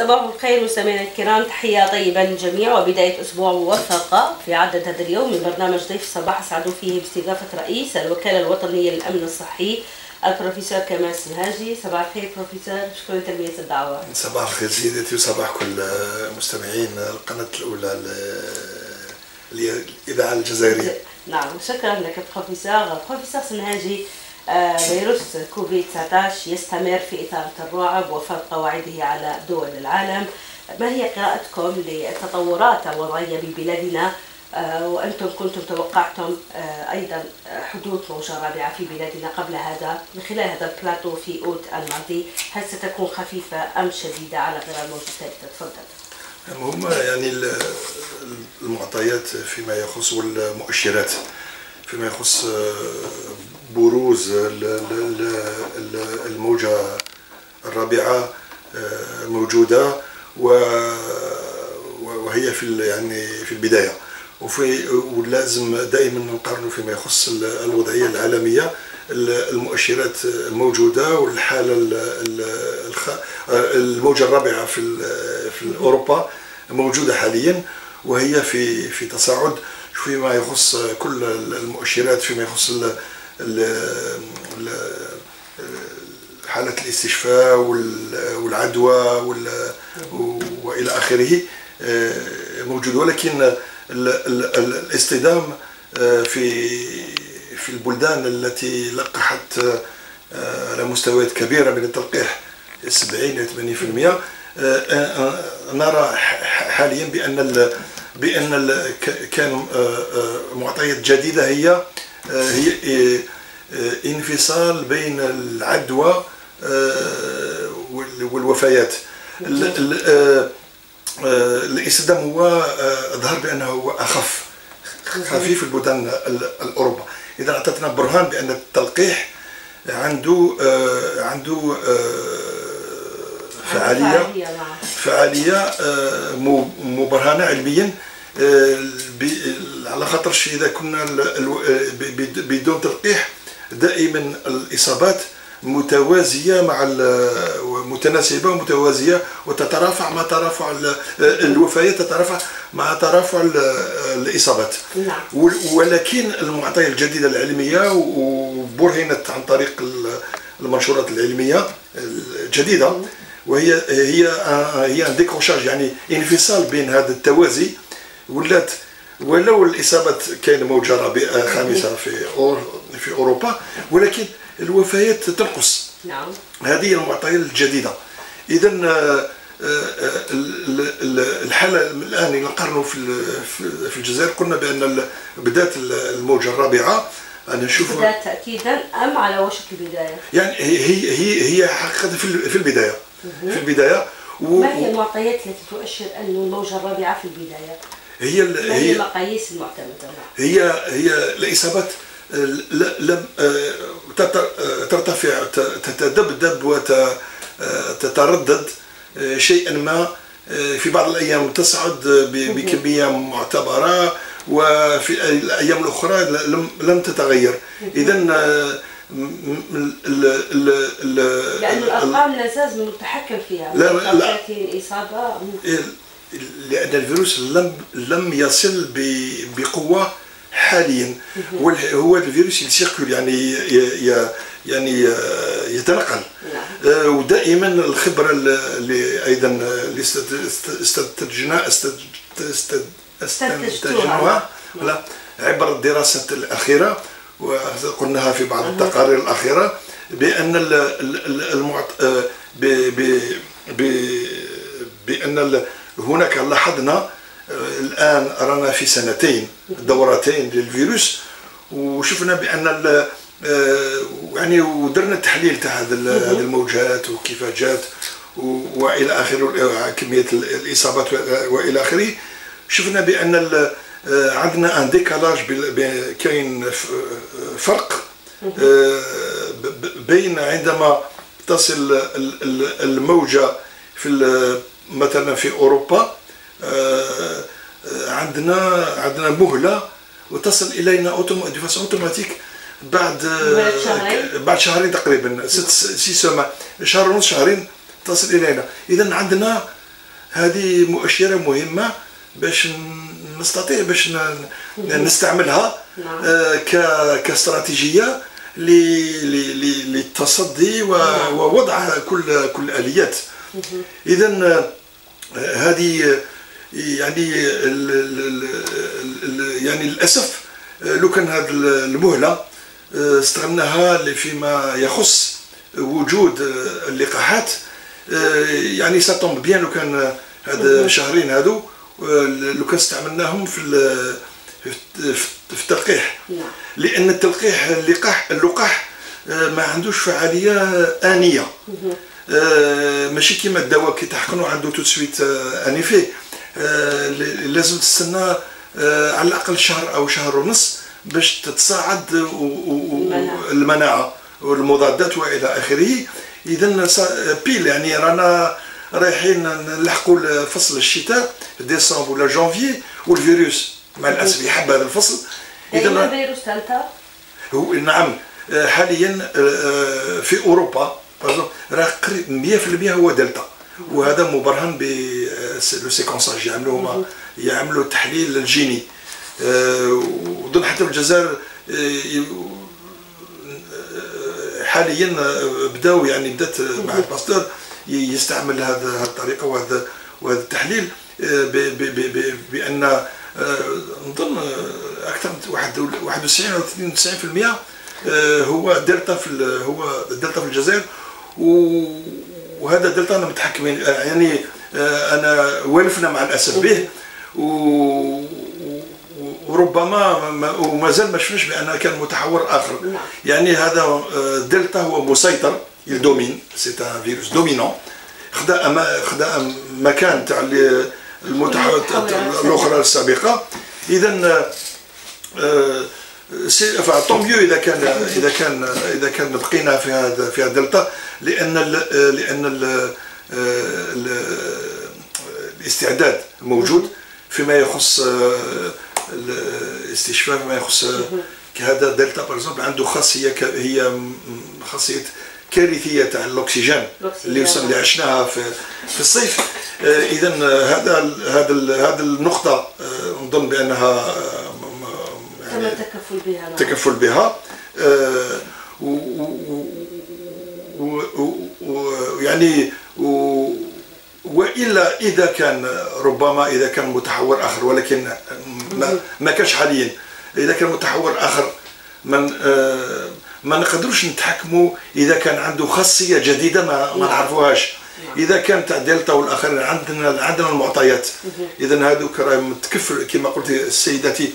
صباح الخير مستمعينا الكرام تحية طيبة للجميع وبداية أسبوع موفقة في عدد هذا اليوم من برنامج ضيف الصباح أسعدوا فيه باستضافة رئيس الوكالة الوطنية للأمن الصحي البروفيسور كمال سنهاجي. صباح الخير بروفيسور شكرا لتلبية الدعوة. صباح الخير سيدتي وصباح كل مستمعين القناة الأولى الإذاعة الجزائرية. نعم شكرا لك بروفيسور. بروفيسور سنهاجي فيروس كوفيد 19 يستمر في إثارة الرعب وفرض قواعده على دول العالم. ما هي قراءتكم للتطورات الوضعية ببلادنا؟ آه، وأنتم كنتم توقعتم آه، أيضا حدوث موجة رابعة في بلادنا قبل هذا من خلال هذا البلاتو في أوت الماضي. هل ستكون خفيفة أم شديدة على غير الموجة الثالثة تفضل. هم يعني المعطيات فيما يخص والمؤشرات فيما يخص بروز الموجة الرابعة آه، موجودة وهي في يعني في البداية. وفي ولازم دائما نقارن فيما يخص الوضعية العالمية. المؤشرات موجودة والحالة الموجة الرابعة في في أوروبا موجودة حاليا وهي في في تصاعد. فيما يخص كل المؤشرات فيما يخص حالة الاستشفاء والعدوى وإلى آخره آه، موجود. ولكن الاصطدام آه، في في البلدان التي لقحت آه، على مستويات كبيرة من التلقيح 70 إلى 80% نرى حاليا بأن بأن كان معطيات جديدة هي هي آه، انفصال بين العدوى آه، والوفيات. آه، الاستخدام هو ظهر بأنه هو أخف خفيف في البلدان الأوروبا. إذا أعطتنا برهان بأن التلقيح عنده عنده فعالية. فعالية مبرهنه علميا. على خاطرش إذا كنا بدون تلقيح دائما الإصابات متوازية مع متناسبة ومتوازية وتترافع مع ترافع الوفيات تترافع مع ترافع الإصابات. نعم. ولكن المعطيات الجديدة العلمية وبرهنت عن طريق المنشورات العلمية الجديده وهي هي هي ان ديكروشاج يعني انفصال بين هذا التوازي ولات ولو الاصابات كاين موجة رابعه خامسة في أور في أوروبا ولكن الوفيات تنقص. نعم. هذه المعطيات الجديدة. اذا آه، آه، الحالة الآن نقارنوا في في الجزائر قلنا بأن بدأت الموجة الرابعة. أنا نشوف بدأت تاكيدا أم على وشك البداية؟ يعني هي هي هي حقيقة في البداية. في البداية و... ما هي المعطيات التي تؤشر أن الموجة الرابعة في البداية؟ هي ما هي المقاييس المعتمدة؟ هي هي الإصابات لم آه، ترتفع تتدبدب وتتردد آه، شيئا ما آه، في بعض الأيام تصعد بكمية معتبرة وفي الأيام الأخرى لم لم تتغير اذا لأن الأرقام لا زال متحكم فيها. لا لا. إصابة لأن الفيروس لم لم يصل بقوة حاليا. هو هو الفيروس يسيركل يعني يعني يتنقل. نعم. آه، ودائما الخبرة اللي أيضا اللي استنتجنا استنتجناها عبر الدراسات الأخيرة. وقلناها في بعض التقارير الأخيرة بأن المعط... آه، بأن هناك لاحظنا الآن رانا في سنتين دورتين للفيروس وشفنا بأن آه، يعني ودرنا تحليل تاع هذه الموجات وكيف جات وإلى اخره كمية الإصابات وإلى آخره. شفنا بأن آه، عندنا ان ديكالاج كاين فرق آه، بين عندما تصل الموجة في مثلا في أوروبا آه، عندنا عندنا مهلة وتصل إلينا اوتوماتيك بعد شهرين. بعد شهرين تقريبا ست سي سما شهر ونص شهرين تصل إلينا. اذا عندنا هذه مؤشرة مهمة باش نستطيع باش نستعملها نعم. آه، كاستراتيجية للتصدي نعم. ووضع كل كل الآليات. اذا آه، هذه يعني يعني للأسف آه، لو كان هذه المهلة استغلناها فيما يخص وجود اللقاحات يعني ça tombe bien لو كان هاد الشهرين هادو. لو كان استعملناهم في في التلقيح. نعم. لأن التلقيح اللقاح اللقاح آه، ما عندوش فعالية آنية. آه، ماشي كيما الدواء كي تحقنه عنده tout de suite انيفي لازم تستنى آه، على الأقل شهر أو شهر ونص باش تتصاعد المناعة. والمضادات وإلى آخره. اذا بيل يعني رانا رايحين نلحقوا فصل الشتاء ديسمبر ولا جانفي والفيروس مع الأسف يحب هذا الفصل. إذا فيروس ثالثه هو نعم. حاليا آه، في أوروبا راه قريب 100% هو دلتا. وهذا مبرهن ب le séquençage يعملوا يعملوا التحليل الجيني. آه، وظن حتى في الجزائر آه، حاليا بداوا يعني بدأت معهد باستور يستعمل هذا الطريقة وهذا وهذا التحليل بأن آه، نظن أكثر من 91 أو 92% هو دلتا في هو دلتا في الجزائر. وهذا دلتا أنا متحكمين يعني آه، أنا والفنا مع الاسف به وربما وما زال ما شفناش بأن كان متحور آخر. نعم. يعني هذا آه، دلتا هو مسيطر. il domine c'est un virus dominant خدا خدا مكان تاع الاخرى السابقه اذا c'est tant mieux اذا كان اذا كان اذا كان بقينا في هذا في هذا الدلتا لأن ال لأن ال الاستعداد موجود فيما يخص الاستشفاء فيما يخص كهذا دلتا par عنده خاصية هي خاصية كارثية تاع الأكسجين. اللي وصل اللي عشناها في في الصيف. آه، اذا هذا هذا هذا النقطة آه، نظن بأنها يعني التكفل بها نعم. التكفل بها. ويعني وإلا إذا كان ربما إذا كان متحور آخر ولكن ما, ما كانش حاليا. إذا كان متحور آخر من آه ما نقدروش نتحكموا إذا كان عنده خاصية جديدة ما, ما نعرفوهاش. إذا كان تاع دلتا والآخرين عندنا عندنا المعطيات. اذا هذوك راهم تكفل كما قلت سيداتي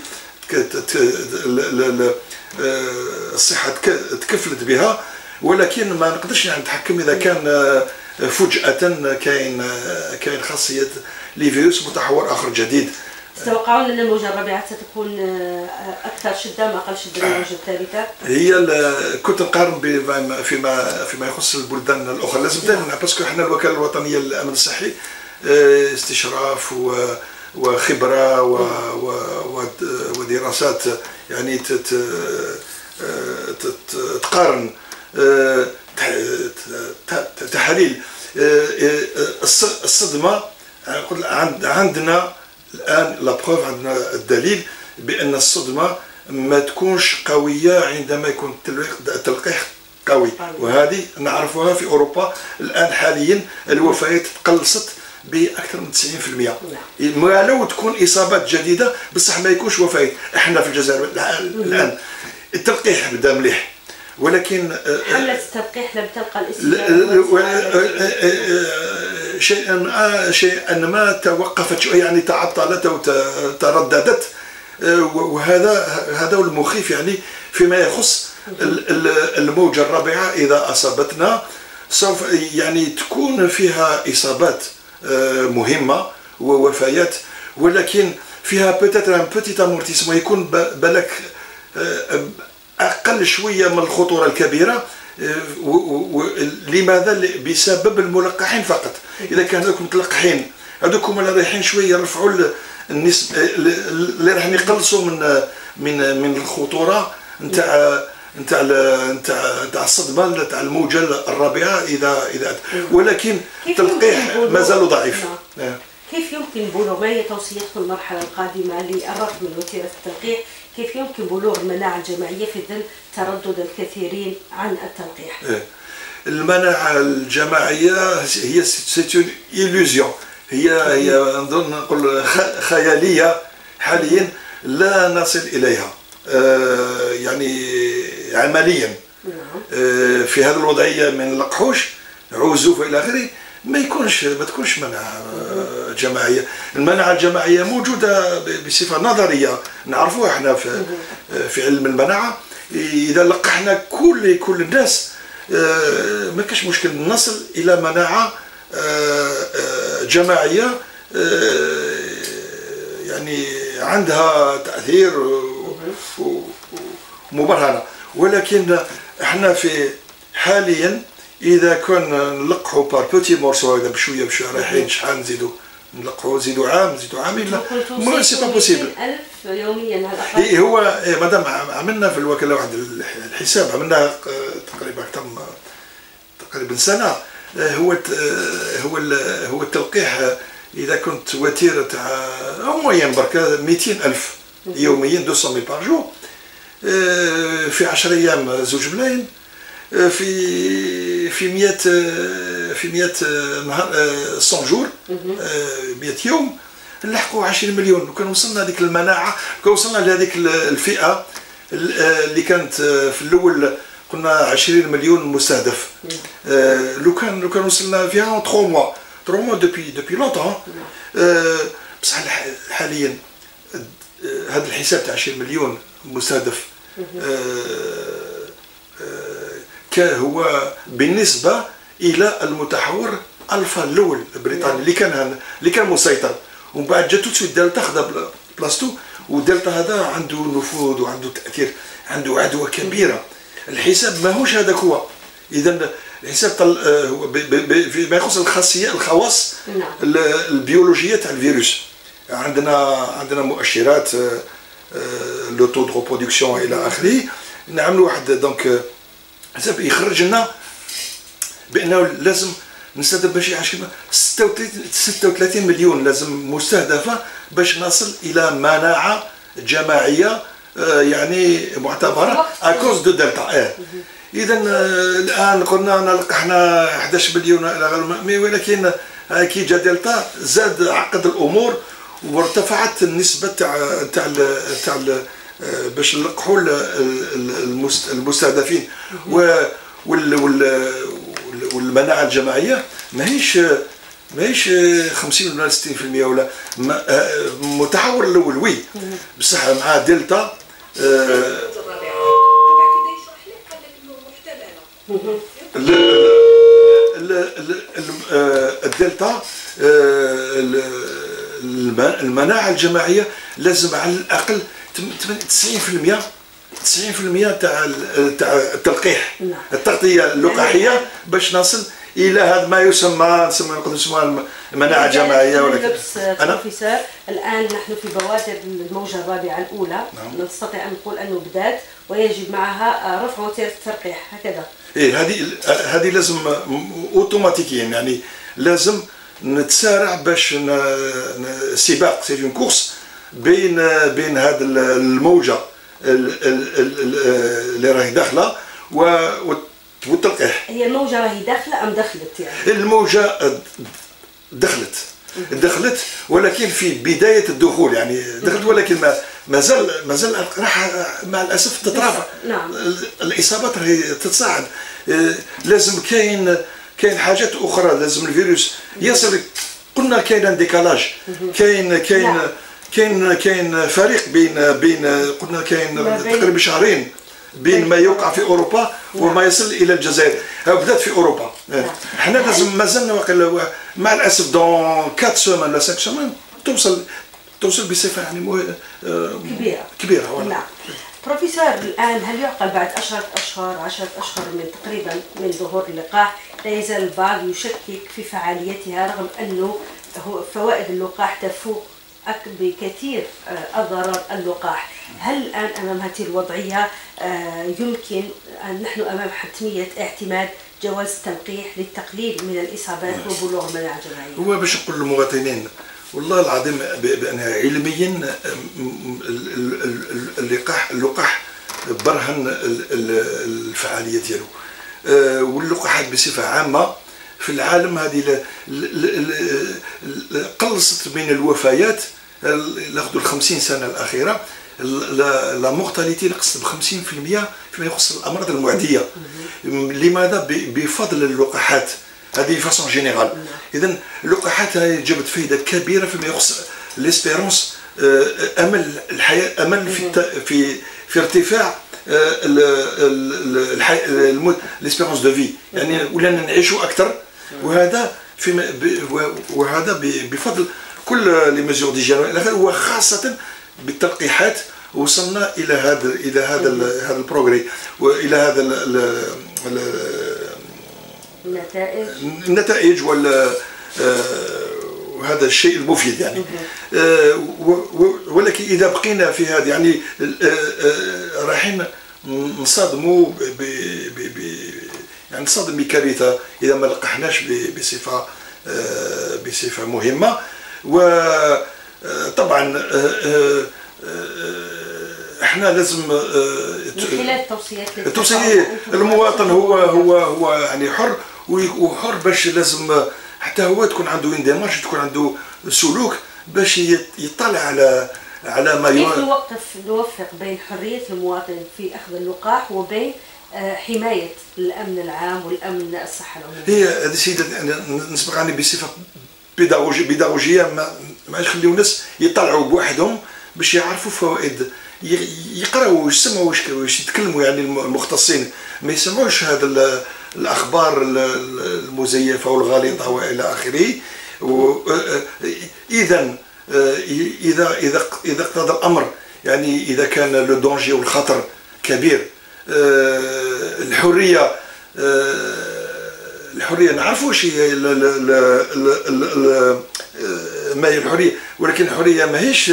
الصحة تكفلت بها. ولكن ما نقدرش يعني نتحكم إذا كان فجأة كاين كاين خاصية لفيروس متحور آخر جديد. تتوقعون أن الموجه الرابعه ستكون آه، أكثر شدة ما أقل شدة من الموجه الثالثه؟ هي كنت نقارن فيما فيما يخص البلدان الأخرى. لازم دائما باسكو إحنا الوكالة الوطنية للأمن الصحي آه، استشراف وخبرة ودراسات يعني تقارن تحاليل الصدمة. عندنا الآن لا بروف عندنا الدليل بأن الصدمة ما تكونش قوية عندما يكون التلقيح قوي. وهذه نعرفها في أوروبا. الآن حاليا الوفيات تقلصت بأكثر من 90% ولو تكون إصابات جديدة بصح ما يكونش وفيات إحنا في الجزائر الآن. التلقيح بدا مليح. ولكن آه، حملة التلقيح لم تلقى الاستجابة شيئا شيئا ما توقفت يعني تعطلت أو ترددت وهذا هذا المخيف يعني فيما يخص الموجة الرابعة إذا أصابتنا سوف يعني تكون فيها إصابات مهمة ووفيات ولكن فيها peut-être un petit amortissement يكون بالك أقل شوية من الخطورة الكبيرة لماذا؟ بسبب الملقحين فقط. إذا كان هذوك متلقحين هذوك هما اللي رايحين شوية يرفعوا النسبة اللي راح يقلصوا من من من الخطورة نتاع نتاع نتاع نتاع الصدمة نتاع الموجة الرابعة إذا إذا ولكن تلقيح مازال ضعيف. نعم. آه. كيف يمكن بلوغ ما هي توصيتكم المرحلة القادمة للرغم من وتيرة التلقيح؟ كيف يمكن بلوغ المناعه الجماعيه في ظل تردد الكثيرين عن التلقيح؟ إيه. المناعة الجماعية هي c'est illusion هي هي نظن نقول خيالية حاليا لا نصل إليها آه، يعني عمليا نعم. آه، في هذه الوضعية ما لقحوش عزوف إلى آخره ما يكونش ما تكونش مناعه آه، جماعيه المناعه الجماعيه موجودة بصفة نظرية. نعرفوها إحنا في في علم المناعه إذا لقحنا كل كل الناس ما كاش مشكل نصل إلى مناعه جماعيه يعني عندها تأثير مبرهنه ولكن إحنا في حاليا إذا كان نلقحوا par petits morceaux هذا بشوية بشويه رايحين شحال نزيدوا نلقحوا نزيدوا عام نزيدوا عامين لا c'est pas possible 1000 يوميا هذا إيه هو إيه مادام عملنا في الوكالة واحد الحساب عملنا تقريبا أكثر تقريبا سنة. هو هو هو التلقيح إذا كنت وتيرة تاع moyenne برك 200 ألف يوميا 200 par jour في 10 أيام زوج ملايين. آه، في في 100 آه، في 100 آه، نهار 100 جور 100 يوم نلحقوا 20 مليون. وكان وصلنا هذيك المناعة كان وصلنا لهذيك الفئة اللي كانت في الأول قلنا 20 مليون مستهدف. لو كان لو كان وصلنا فيها 3 موا 3 موا دوبي دوبي لونتون بصح حاليا هذا الحساب تاع 20 مليون مستهدف. هو بالنسبة إلى المتحور ألفا الأول البريطاني اللي كان اللي كان مسيطر. ومن بعد جات دو دلتا خذا بلاصتو ودلتا هذا عنده نفوذ وعنده تأثير عنده عدوى كبيرة. الحساب ماهوش هذاك هو. إذا الحساب طل... فيما يخص الخاصية الخواص نعم. البيولوجية تاع الفيروس. عندنا عندنا مؤشرات le taux de reproduction إلى آخره. نعملوا واحد donc حسب يخرج لنا بأنه لازم نستهدف باش 20 36 مليون لازم مستهدفة باش نصل إلى مناعة جماعية آه، يعني معتبرة à cause de دلتا آه اذا الآن قلنا نلقحنا 11 مليون إلى غير ولكن كي جا دلتا زاد عقد الأمور وارتفعت النسبة تاع تاع تاع باش نلقحوا المستهدفين. والمناعة الجماعية ماهيش ماهيش 50 ولا 60% ولا متحور الأول. وي. بصح مع دلتا الدلتا المناعة الجماعية لازم على الأقل 90% 90% تاع تاع التلقيح. نعم. التغطية اللقاحية باش نصل إلى هذا ما يسمى نسمى نقدر نسمى المناعه الجماعيه ولا بروفيسور. الآن نحن في بوادر الموجة الرابعة الأولى. نعم. نستطيع أن نقول أنه بدأت ويجب معها رفع وتيرة التلقيح. هكذا. إيه هذه هذه لازم اوتوماتيكيا يعني لازم نتسارع باش سباق. c'est une course بين بين هذه الموجة اللي راهي داخلة والتلقيح. هي الموجة راهي داخلة أم دخلت يعني؟ الموجة دخلت. دخلت ولكن في بداية الدخول يعني دخلت ولكن ما مازال مازال راح مع الأسف تترافع. نعم. الإصابات راهي تتصاعد. لازم كاين كاين حاجات أخرى لازم الفيروس يصل. قلنا كاين ديكالاج كاين كاين نعم. كاين كاين فريق بين بين قلنا كاين تقريبا شهرين بين ما يوقع في أوروبا وما يصل إلى الجزائر. بدأت في أوروبا. إحنا لازم مازلنا مع الأسف دون 4 سومان ولا 5 سومان توصل توصل بصفة يعني كبيرة. كبيرة نعم. بروفيسور الآن هل يعقل بعد 10 أشهر 10 أشهر من تقريبا من ظهور اللقاح؟ لا يزال البعض يشكك في فعاليتها رغم أنه فوائد اللقاح تفوق بكثير آه، الضرر اللقاح. هل الآن أمام هذه الوضعية آه، يمكن أن نحن أمام حتمية اعتماد جواز التلقيح للتقليل من الإصابات وبلوغ المناعة الجماعية؟ هو باش نقول للمواطنين والله العظيم ب- بأن علميا ال- اللقاح اللقاح برهن ال- ال- الفعالية ديالو. آه، واللقاحات بصفة عامة في العالم هذه قلصت من الوفيات ال- ناخذوا ال 50 سنة الأخيرة ال- لا مورتاليتي نقصت ب 50% فيما يخص الأمراض المعدية. لماذا؟ بفضل اللقاحات. هذه façon générale. اذا اللقاحات جابت فائده كبيرة فيما يخص l'espérance أمل الحياة أمل في الت- في في ارتفاع l'espérance de vie. يعني ولنا نعيشوا أكثر. وهذا فيما و- وهذا بفضل كل les mesures d'hygiène إلى اخره وخاصه بالتلقيحات وصلنا إلى هذا إلى هذا هذا البروغري وإلى هذا ال- ال- ال- النتائج. النتائج ولا آه، وهذا الشيء المفيد يعني. آه، ولكن إذا بقينا في هذا يعني آه، رايحين نصادموا يعني نصادم بكارثة إذا ما لقحناش بصفة بصفة مهمة. وطبعا إحنا لازم آه، من خلال التوصيات اللي التوصية تقدموها أنتم المواطن هو. هو هو يعني حر وحر باش لازم حتى هو تكون عنده ان ديمارش تكون عنده سلوك باش يطلع على على ما كيف. نوقف نوفق بين حرية المواطن في أخذ اللقاح وبين آه، حماية الأمن العام والأمن الصحة العمومية هي هذه السيدة أنا نسبق عني بصفة بيداغوجي بيداغوجية ما ما يخليو الناس يطلعوا بوحدهم باش يعرفوا فوائد. يقراوا ويسمعوا واش يتكلموا يعني الم- المختصين. ما يسمعوش هذا ال- الأخبار ال- ال- المزيفة والغالطه وإلى آخره. اذا إذا اذا إذا اقتضى الأمر يعني إذا كان لو دونجي والخطر كبير آه، الحرية آه، الحرية نعرفوا واش هي ما هي الحرية ولكن الحرية ماهيش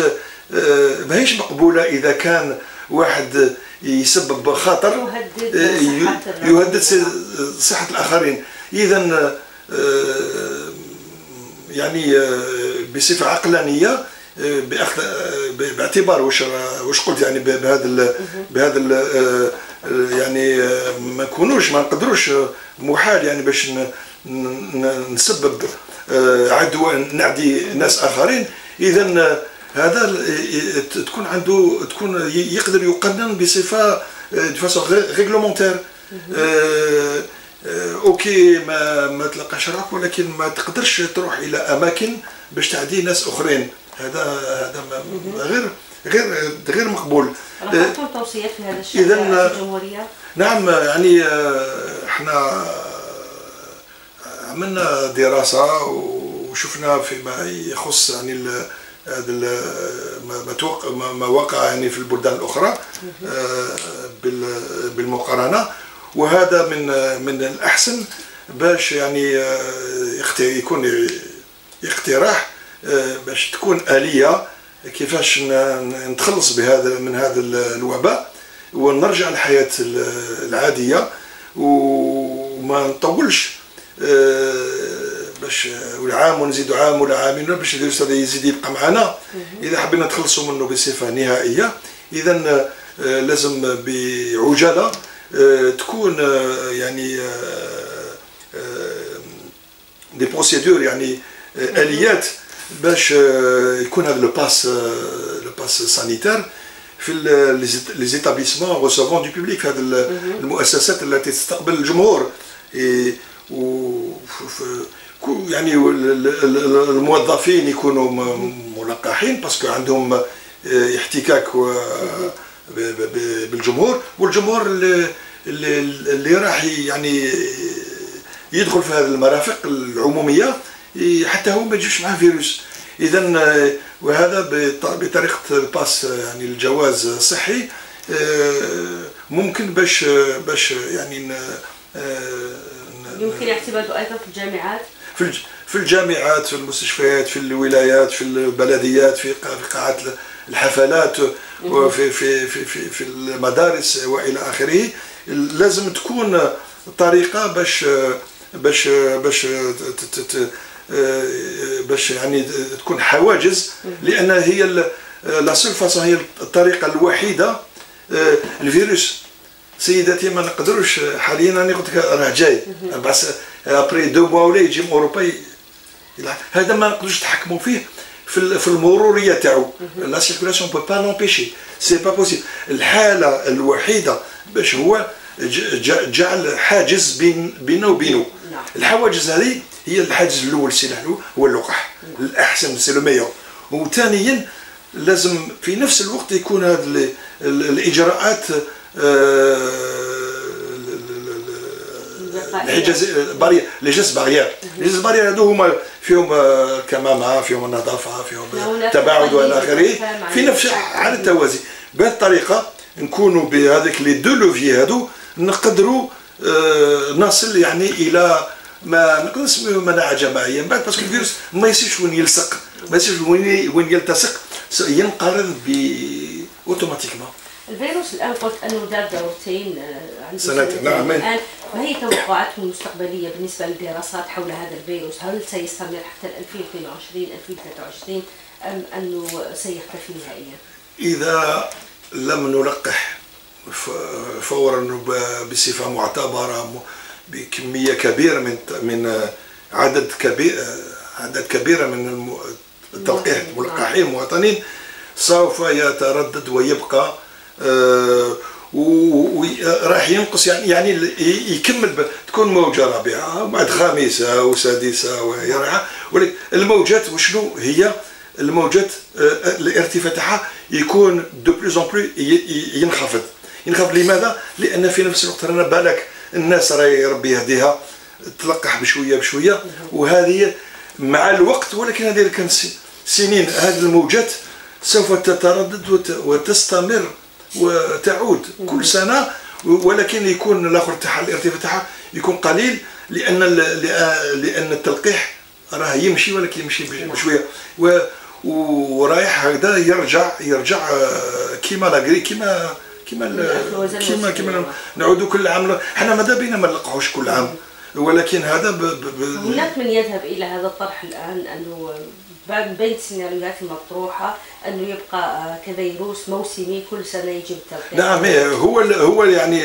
آه، ماهيش مقبولة إذا كان واحد يسبب خطر يهدد آه، صحة الآخرين. اذا يعني آه، بصفة عقلانية بأخذ باعتبار واش واش قلت يعني بهذا بهذا يعني آه، ما نكونوش ما نقدروش آه، محال يعني باش نسبب آه، عدوى نعدي ناس آخرين. اذا هذا ال- ت- تكون عنده تكون يقدر يقنن بصفة de façon réglementaire OK ما ما تلقاش راك ولكن ما تقدرش تروح إلى أماكن باش تعدي ناس أخرين. هذا هذا غير غير غير مقبول. آه، رفعتم توصيات في هذا الشأن إذن- الجمهورية. نعم يعني آه، إحنا عملنا دراسة وشفنا فيما يخص يعني ما- ما توق- ما- وقع يعني في البلدان الأخرى آه، بال- بالمقارنة. وهذا من من الأحسن باش يعني آه، يكون اقتراح آه، باش تكون آلية كيفاش نتخلص بهذا من هذا ال- الوباء ونرجع للحياة ال- العادية وما نطولش آه، باش ولا عام ونزيدوا عام ولا عامين باش الفيروس هذا يزيد يبقى معنا إذا حبينا نتخلصوا منه بصفة نهائية اذا آه، لازم بعجالة آه، تكون يعني des procédures يعني آليات باش آه، يكون هذا le pass le pass sanitaire في les établissements recevant du public في هذه ال- المؤسسات التي تستقبل الجمهور و يعني ال- ال- ال- الموظفين يكونوا ملقحين parce que عندهم آه، احتكاك ب- ب- بالجمهور. والجمهور اللي, اللي, اللي راح يعني يدخل في هذه المرافق العمومية. حتى هو ما يجيش معاه فيروس. اذا آه، وهذا بط- بطريقة الباس آه، يعني الجواز الصحي آه، ممكن باش باش يعني يمكن اعتماده أيضا في الجامعات؟ في. في الجامعات في المستشفيات في الولايات في البلديات في قاعات الحفلات وفي في في في, في المدارس وإلى آخره. لازم تكون طريقة باش باش باش باش يعني تكون حواجز لأن هي la seule façon هي الطريقة الوحيدة الفيروس. سيداتي ما نقدروش حاليا أنا قلت لك راه جاي. بس après deux mois ولا يجي من اوروبا هذا ما نقدروش نتحكموا فيه في في المرورية تاعو. la circulation peut pas l'empêcher c'est pas possible الحالة الوحيدة باش هو جعل حاجز بين بينه وبينه. نعم. الحواجز هذه هي الحاجز الأول سلاح هو اللقاح. الأحسن c'est le meilleur. وثانيا لازم في نفس الوقت يكون هذه الإجراءات الحجاز barrière les gestes barrières les gestes barrières هذو هما فيهم الكمامه فيهم النظافة فيهم التباعد والى آخره. في نفس على التوازي. بهذه الطريقة نكونوا بهذيك les deux leviers هذو نقدروا نصل يعني إلى ما نقدر نسميه مناعه جماعيه من بعد parce que الفيروس ما يصيرش وين يلصق ما يصيرش وين وين يلتصق ينقرض ب automatiquement الفيروس الآن قلت أنه دار دورتين عنده سنتين نعم الآن ما هي توقعاتهم المستقبليه بالنسبة للدراسات حول هذا الفيروس؟ هل سيستمر حتى 2022 2023 أم أنه سيختفي نهائيا؟ إذا لم نلقح فورا بصفة معتبرة بكمية كبيرة من من عدد كبير عدد كبيرة من التلقيح الملقحين المواطنين سوف يتردد ويبقى آه، وراح ينقص يعني يعني يكمل تكون موجة رابعة بعد خامسه وسادسه وهي رابعة. ولكن الموجات وشنو هي؟ الموجات آه، الارتفاع تاعها يكون de plus en plus ينخفض. ينخفض لماذا؟ لأن في نفس الوقت رانا بالك الناس راهي ربي يهديها تلقح بشوية بشوية وهذه مع الوقت ولكن هذه كان سنين هذه الموجات سوف تتردد وتستمر وتعود كل سنة ولكن يكون الآخر تاعها الارتفاع تاعها يكون قليل لأن لأن التلقيح راه يمشي ولكن يمشي بشوية. ورايح هكذا يرجع يرجع كيما لاغري كيما كيما كيما كيما نعودوا كل عام. حنا ماذا بينا ما نلقحوش كل عام؟ ولكن هذا ب... ب... هناك من يذهب إلى هذا الطرح الآن أنه بين السيناريوهات المطروحة أنه يبقى كفيروس موسمي كل سنة يجي بالتلقيح نعم هو هو يعني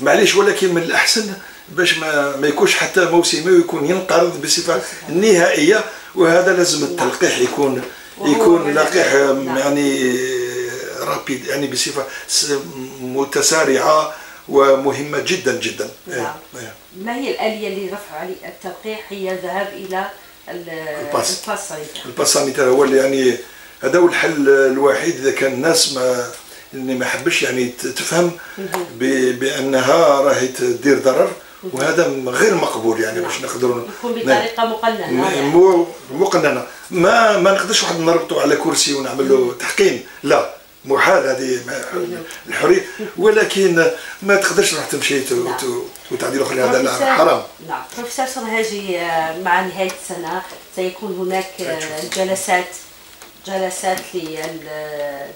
معليش ولكن من الأحسن باش ما, ما يكونش حتى موسمي ويكون ينقرض بصفة نهائية وهذا لازم التلقيح يكون يكون لقيح نعم. يعني rapide يعني بصفة متسارعة ومهمة جدا جدا. نعم. إيه. ما هي الآلية اللي رفع التلقيح هي الذهاب إلى ال pass ال pass sanitaire هو اللي يعني هذا هو الحل الوحيد. إذا كان الناس ما اللي ما حبش يعني تفهم بأنها راهي تدير ضرر وهذا غير مقبول يعني باش نقدروا يكون بطريقة مقننة. يعني. مقننة. ما ما نقدرش واحد نربطه على كرسي ونعمل له تحقين لا. محال هذه الحرية. ولكن ما تقدرش تروح تمشي نعم. وتعديل أخرى هذا حرام. نعم. بروفيسور سرهاجي آه، مع نهاية السنة. سيكون هناك آه، جلسات جلسات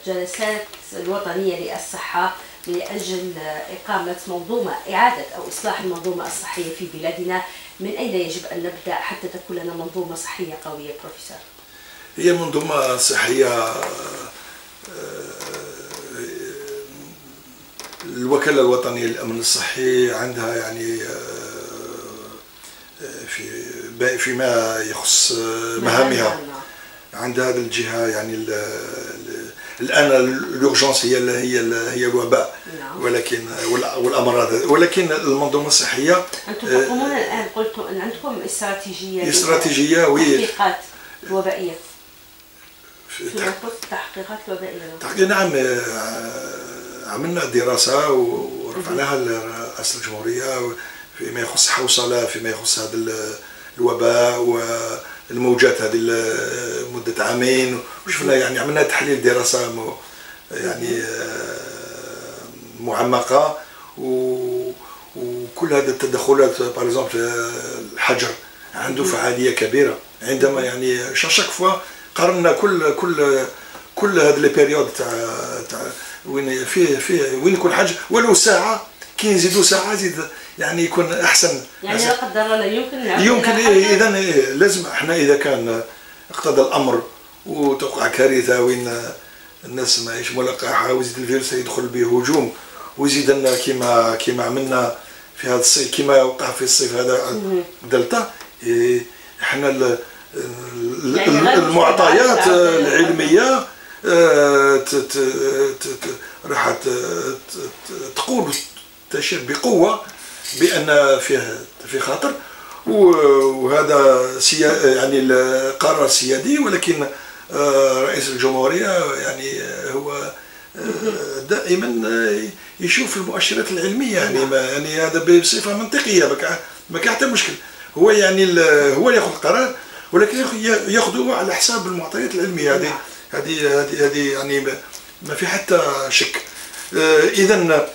للجلسات الوطنية للصحة لأجل إقامة منظومة إعادة أو إصلاح المنظومة الصحية في بلادنا. من أين يجب أن نبدأ حتى تكون لنا منظومة صحية قوية بروفيسور؟ هي منظومة صحية الوكالة الوطنية للأمن الصحي عندها يعني آه، في فيما يخص مهامها. عند هذه الجهة يعني الآن الأورجنس هي هي هي الوباء. نعم. ولكن والأمراض. ولكن المنظومة الصحية أنتم تقومون الآن قلتم أن عندكم استراتيجية استراتيجية وهي تحقيقات وبائية فيما يخص التحقيقات الوبائية تحقيق نعم عملنا دراسة ورفعناها لرئاسة الجمهورية فيما يخص حوصلة فيما يخص هذا الوباء والموجات هذه مدة عامين. وشفنا يعني عملنا تحليل دراسة يعني معمقة. وكل هذه التدخلات باغ الحجر عنده فعالية كبيرة. عندما يعني chaque fois قارنا كل كل كل هاد les périodes تاع تاع وين فيه فيه وين يكون حاجة ولو ساعة كي نزيدوا ساعة زيد يعني يكون أحسن. يعني لا قدر الله يمكن يمكن إيه اذا إيه لازم إحنا إذا كان اقتضى الأمر وتوقع كارثة وين الناس ما يعيش ملقحه ويزيد الفيروس يدخل به هجوم ويزيد لنا كيما كيما عملنا في هذا الصيف كيما وقع في الصيف هذا دلتا إيه، إحنا المعطيات العلمية آه، راح تقول تشير بقوة بأن فيه في خطر وهذا سيا يعني القرار سيادي ولكن آه، رئيس الجمهورية يعني هو آه، دائما يشوف المؤشرات العلمية. يعني ما يعني هذا بصفة منطقية ما كان حتى مشكل. هو يعني هو اللي ياخذ القرار. ولكن ياخذوه على حساب المعطيات العلمية. هذه هذه هذه هذه يعني ما في حتى شك. آه، اذا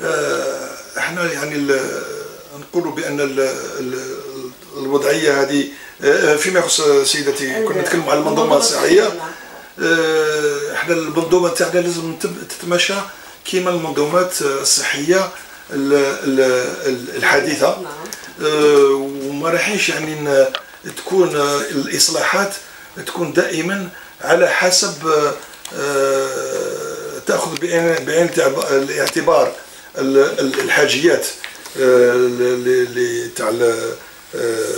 آه، إحنا يعني نقول بأن الوضعية هذه آه، فيما يخص سيدتي كنا نتكلم على المنظومة الصحية. إحنا المنظومة تاعنا لازم تتماشى كيما المنظومات الصحية الحديثة. نعم. وما رايحينش يعني تكون الإصلاحات تكون دائما على حسب تأخذ بعين الاعتبار الحاجيات اللي تاع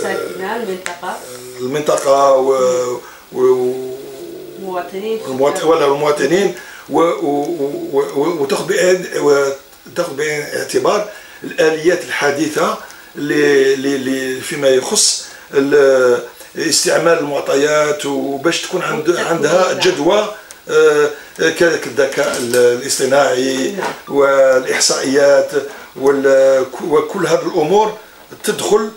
ساكنة المنطقة. المنطقة و, المواطنين ولا المواطنين وتأخذ بعين وتأخذ بعين الاعتبار الآليات الحديثة اللي فيما يخص استعمال المعطيات وباش تكون عند عندها جدوى آه، كذلك الذكاء الاصطناعي نعم. والإحصائيات وكل هذه الأمور تدخل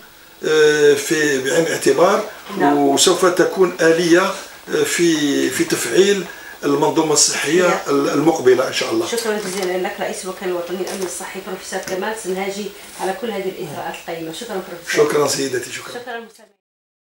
آه، في بعين الاعتبار نعم. وسوف تكون آلية آه، في في تفعيل المنظومة الصحية. المقبلة إن شاء الله. شكرا جزيلا لك رئيس الوكاله الوطنيه للامن الصحي بروفيسور كمال سنهاجي على كل هذه الإجراءات القيمة، شكرا بروفيسور. شكرا سيدتي شكرا. شكرا